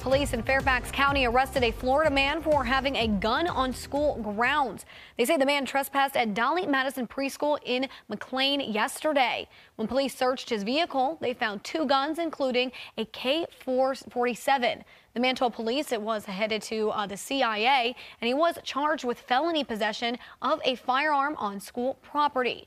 Police in Fairfax County arrested a Florida man for having a gun on school grounds. They say the man trespassed at Dolly Madison Preschool in McLean yesterday. When police searched his vehicle, they found two guns, including a K-447. The man told police it was headed to uh, the CIA, and he was charged with felony possession of a firearm on school property.